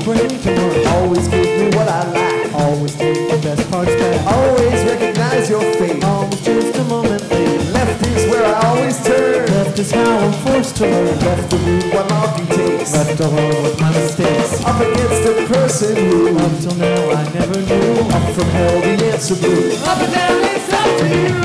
to work. Always give me what I like. Always take the best parts back. Always recognize your fate. Almost just a moment late. Left is where I always turn. Left is how I'm forced to learn. Left the root what monkey takes. Left alone with my mistakes. Up against a person who, Up till now I never knew. up from hell, the answer blew. Up and down, it's up to you.